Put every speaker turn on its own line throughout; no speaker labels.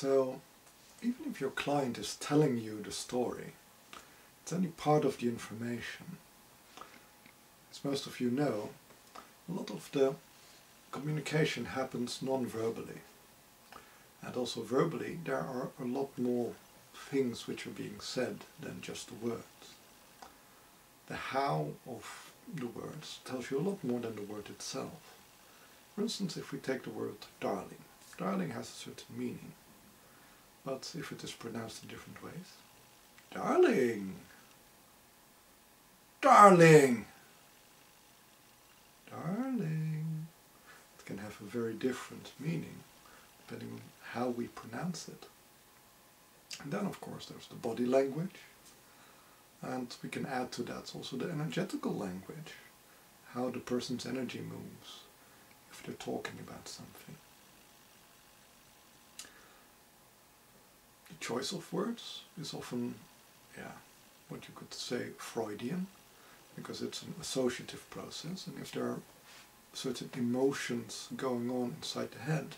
So even if your client is telling you the story, it's only part of the information. As most of you know, a lot of the communication happens non-verbally. And also verbally, there are a lot more things which are being said than just the words. The how of the words tells you a lot more than the word itself. For instance, if we take the word darling, darling has a certain meaning. But if it is pronounced in different ways, darling, darling, darling, it can have a very different meaning depending on how we pronounce it. And then of course there's the body language. And we can add to that also the energetical language, how the person's energy moves if they're talking about something. Choice of words is often, yeah, what you could say Freudian, because it's an associative process and if there are certain emotions going on inside the head,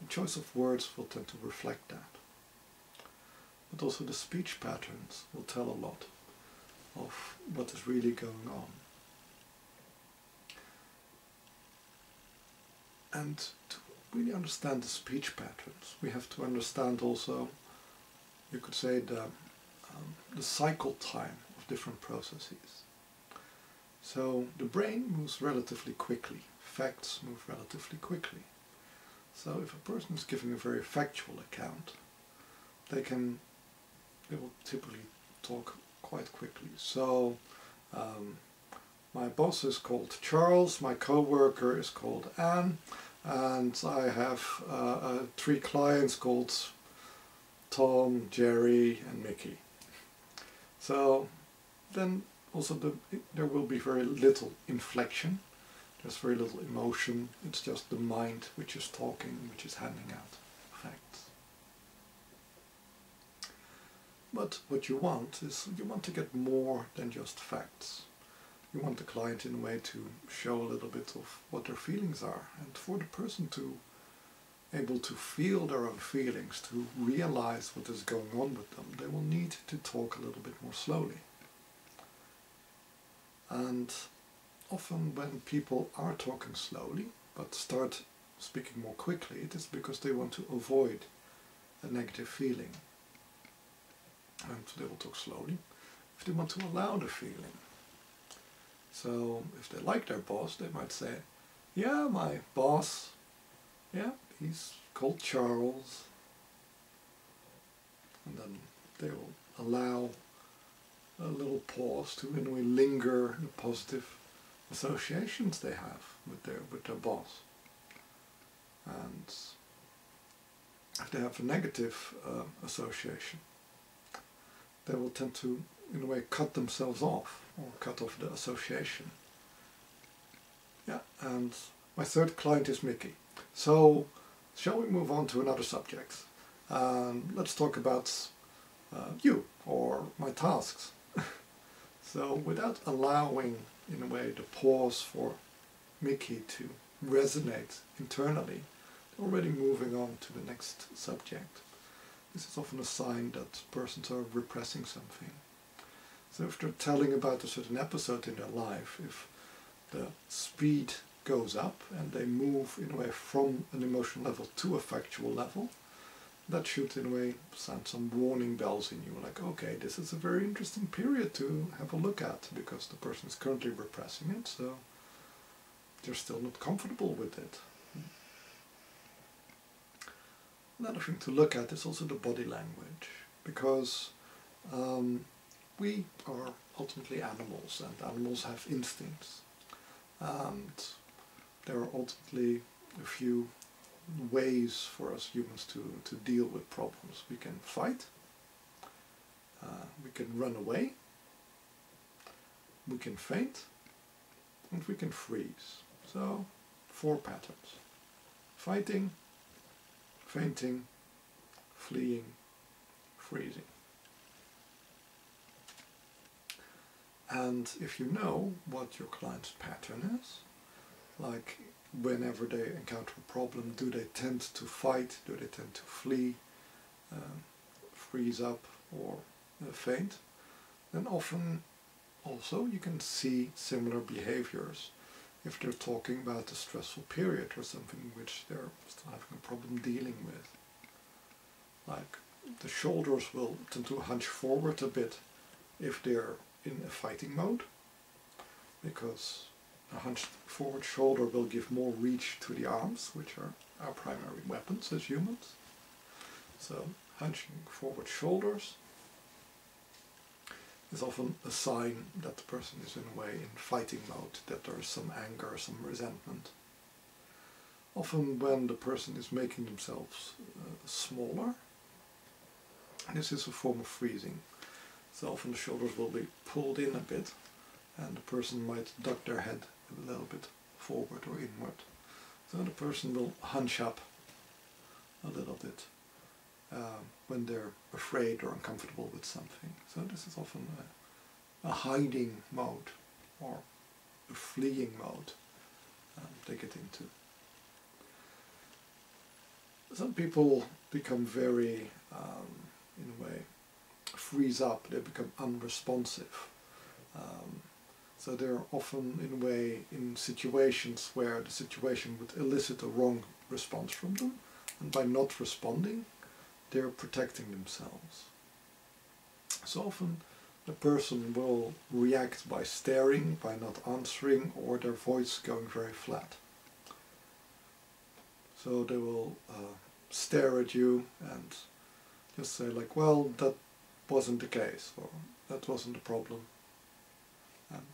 the choice of words will tend to reflect that. But also the speech patterns will tell a lot of what is really going on. And to really understand the speech patterns, we have to understand also, you could say, the, um, the cycle time of different processes. So the brain moves relatively quickly, facts move relatively quickly. So if a person is giving a very factual account, they can, they will typically talk quite quickly. So um, my boss is called Charles, my co-worker is called Anne, and I have uh, uh, three clients called Tom, Jerry and Mickey. So then also the, there will be very little inflection there's very little emotion, it's just the mind which is talking, which is handing out facts. But what you want is, you want to get more than just facts. You want the client in a way to show a little bit of what their feelings are and for the person to able to feel their own feelings, to realize what is going on with them, they will need to talk a little bit more slowly. And often when people are talking slowly but start speaking more quickly, it is because they want to avoid a negative feeling. And they will talk slowly if they want to allow the feeling. So if they like their boss, they might say, yeah, my boss, yeah, he's called Charles. And then they will allow a little pause to a way linger the positive associations they have with their with their boss. And if they have a negative uh, association, they will tend to, in a way, cut themselves off or cut off the association. Yeah, and my third client is Mickey. So, shall we move on to another subject? Um, let's talk about uh, you or my tasks. so, without allowing in a way, the pause for Mickey to resonate internally, already moving on to the next subject. This is often a sign that persons are repressing something. So if they're telling about a certain episode in their life, if the speed goes up and they move in a way from an emotional level to a factual level, that should in a way sound some warning bells in you like okay this is a very interesting period to have a look at because the person is currently repressing it so they're still not comfortable with it. Another thing to look at is also the body language because um, we are ultimately animals and animals have instincts. And there are ultimately a few ways for us humans to, to deal with problems. We can fight, uh, we can run away, we can faint, and we can freeze. So, four patterns. Fighting, fainting, fleeing, freezing. And if you know what your client's pattern is, like whenever they encounter a problem, do they tend to fight, do they tend to flee, uh, freeze up or uh, faint, then often also you can see similar behaviors. If they're talking about a stressful period or something which they're still having a problem dealing with. Like the shoulders will tend to hunch forward a bit if they're in a fighting mode because a hunched forward shoulder will give more reach to the arms, which are our primary weapons as humans. So hunching forward shoulders is often a sign that the person is in a way in fighting mode, that there is some anger, some resentment. Often when the person is making themselves uh, smaller, this is a form of freezing. So often the shoulders will be pulled in a bit and the person might duck their head a little bit forward or inward. So the person will hunch up a little bit uh, when they're afraid or uncomfortable with something. So this is often a, a hiding mode or a fleeing mode um, they get into. Some people become very, um, in a way, freeze up, they become unresponsive. Um, so they're often, in a way, in situations where the situation would elicit a wrong response from them, and by not responding, they're protecting themselves. So often the person will react by staring, by not answering, or their voice going very flat. So they will uh, stare at you and just say like, well, that wasn't the case, or that wasn't the problem. And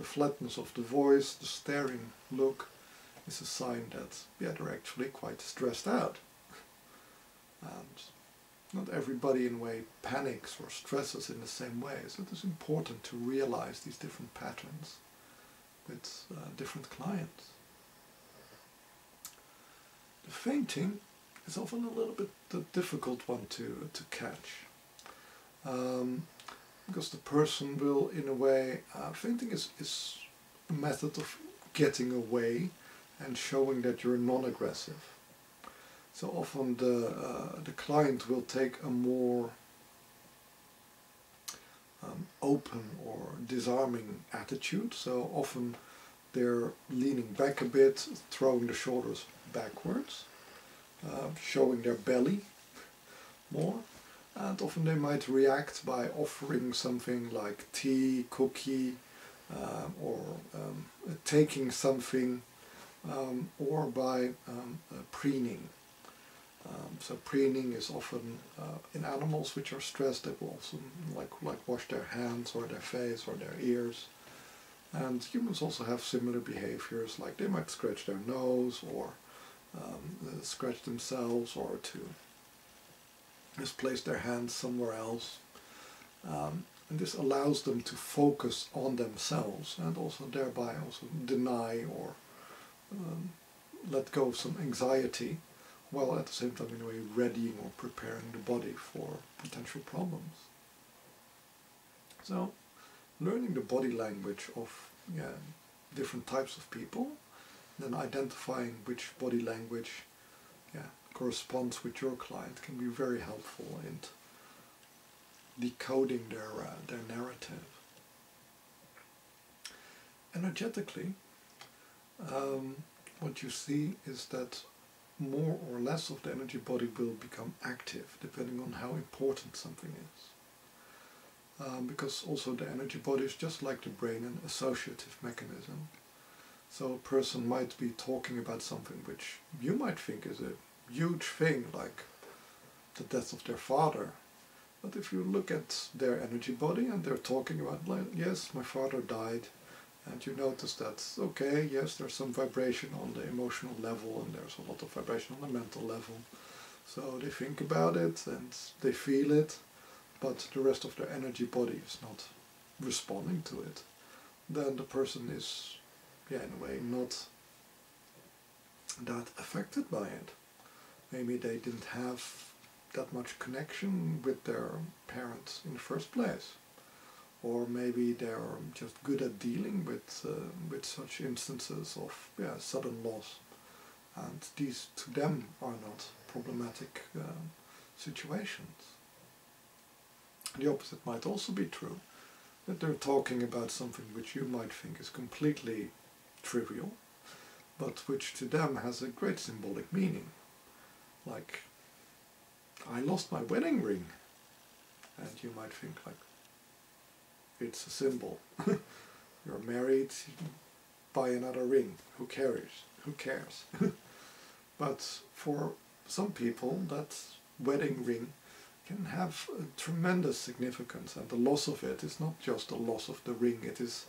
the flatness of the voice, the staring look, is a sign that, yeah, they're actually quite stressed out. and not everybody in a way panics or stresses in the same way, so it is important to realize these different patterns with uh, different clients. The fainting is often a little bit the difficult one to, to catch. Um, because the person will, in a way, uh, fainting is, is a method of getting away and showing that you're non-aggressive. So often the, uh, the client will take a more um, open or disarming attitude. So often they're leaning back a bit, throwing the shoulders backwards, uh, showing their belly more and often they might react by offering something like tea, cookie, uh, or um, taking something, um, or by um, uh, preening. Um, so preening is often uh, in animals which are stressed. They will also like like wash their hands or their face or their ears. And humans also have similar behaviors, like they might scratch their nose or um, scratch themselves or to just place their hands somewhere else. Um, and this allows them to focus on themselves and also thereby also deny or um, let go of some anxiety while at the same time in a way readying or preparing the body for potential problems. So learning the body language of yeah, different types of people, then identifying which body language yeah, corresponds with your client can be very helpful in decoding their, uh, their narrative. Energetically, um, what you see is that more or less of the energy body will become active depending on how important something is. Um, because also the energy body is just like the brain an associative mechanism. So a person might be talking about something which you might think is a huge thing like the death of their father. But if you look at their energy body and they're talking about, like, yes, my father died, and you notice that, okay, yes, there's some vibration on the emotional level and there's a lot of vibration on the mental level. So they think about it and they feel it, but the rest of their energy body is not responding to it. Then the person is, yeah, in a way, not that affected by it maybe they didn't have that much connection with their parents in the first place. Or maybe they're just good at dealing with, uh, with such instances of yeah, sudden loss. And these to them are not problematic uh, situations. The opposite might also be true, that they're talking about something which you might think is completely trivial, but which to them has a great symbolic meaning. Like, I lost my wedding ring. And you might think like, it's a symbol. You're married, buy another ring. Who cares? Who cares? but for some people, that wedding ring can have a tremendous significance, and the loss of it is not just a loss of the ring. It is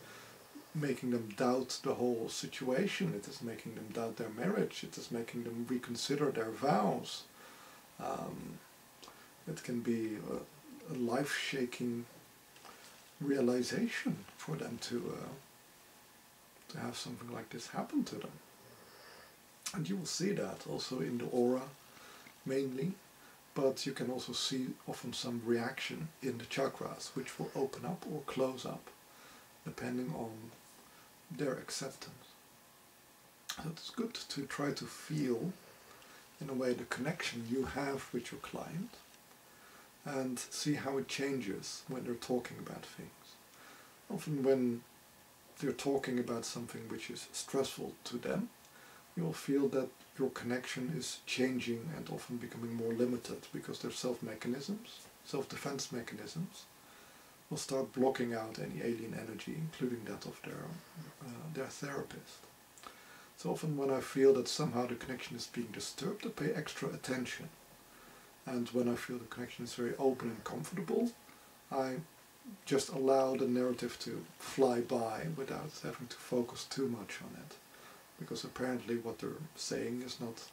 making them doubt the whole situation. It is making them doubt their marriage. It is making them reconsider their vows. Um, it can be a, a life-shaking realization for them to uh, to have something like this happen to them. And you will see that also in the aura mainly, but you can also see often some reaction in the chakras, which will open up or close up depending on their acceptance. So it's good to try to feel, in a way, the connection you have with your client and see how it changes when they're talking about things. Often when they're talking about something which is stressful to them, you'll feel that your connection is changing and often becoming more limited because their self-mechanisms, self-defense mechanisms, will start blocking out any alien energy, including that of their, uh, their therapist. So often when I feel that somehow the connection is being disturbed, I pay extra attention. And when I feel the connection is very open and comfortable, I just allow the narrative to fly by without having to focus too much on it. Because apparently what they're saying is not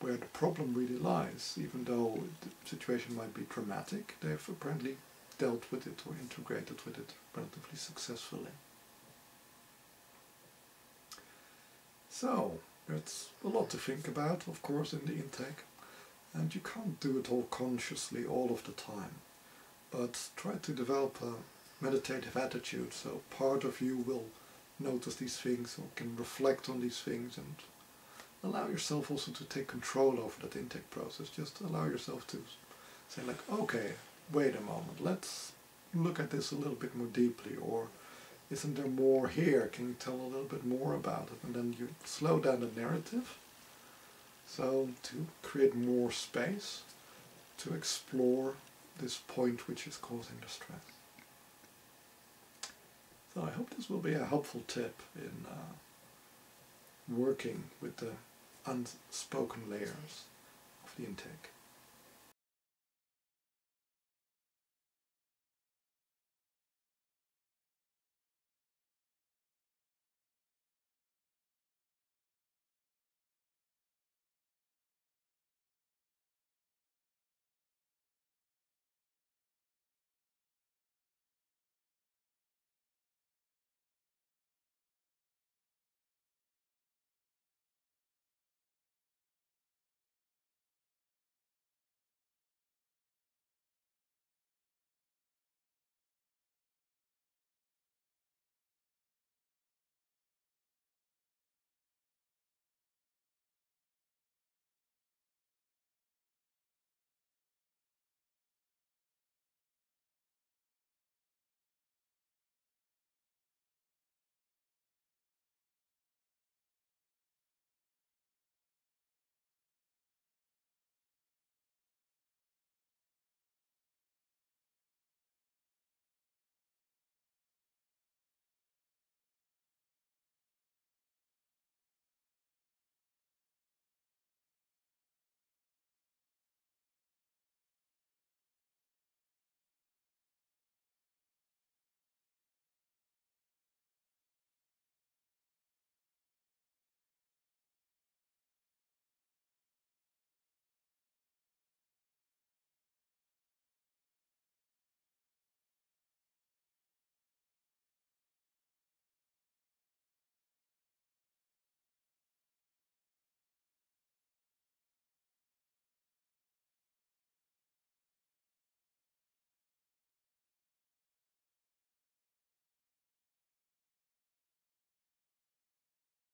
where the problem really lies. Even though the situation might be dramatic, they've apparently dealt with it or integrated with it relatively successfully. So, it's a lot to think about, of course, in the intake. And you can't do it all consciously all of the time but try to develop a meditative attitude so part of you will notice these things or can reflect on these things and allow yourself also to take control over that intake process. Just allow yourself to say like, okay, wait a moment, let's look at this a little bit more deeply or isn't there more here? Can you tell a little bit more about it? And then you slow down the narrative so to create more space to explore this point which is causing the stress. So I hope this will be a helpful tip in uh, working with the unspoken layers of the intake.